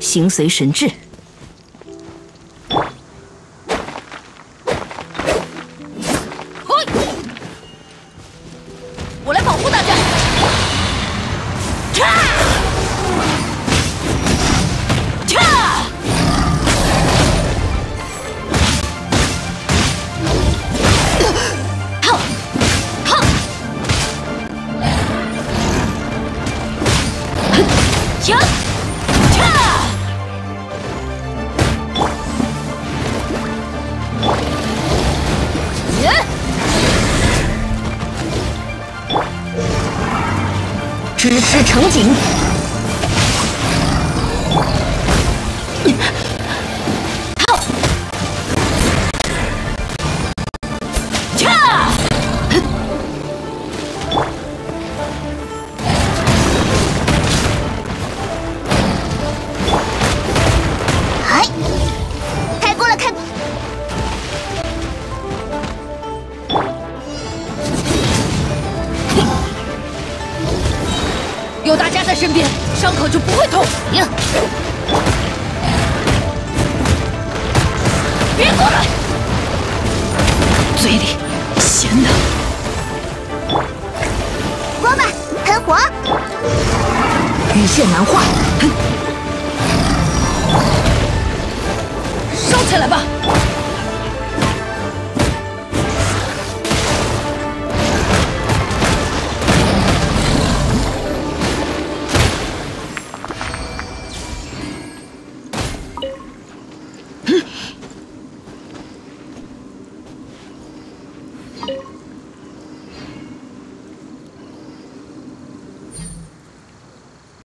形随神智。痴痴成景有大家在身边，伤口就不会痛。别过来！嘴里咸的。锅巴喷火，羽线难化。烧起来吧！